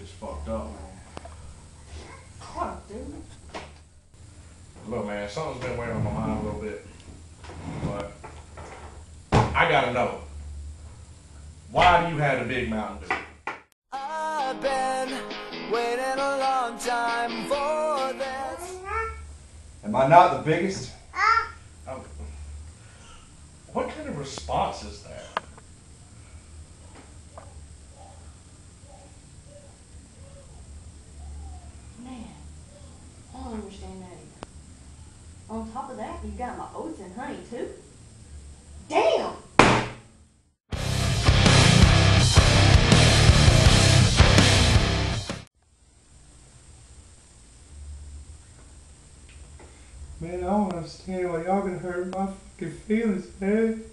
fucked up, man. Fuck, dude. Look, man, something's been weighing on my mind a little bit. But I gotta know. Why do you have a big Mountain Dew? I've been waiting a long time for this. Am I not the biggest? Um, what kind of response is that? Man, I don't understand that either. On top of that, you got my oats and honey too. Damn! Man, I don't understand why y'all gonna hurt my fucking feelings, man.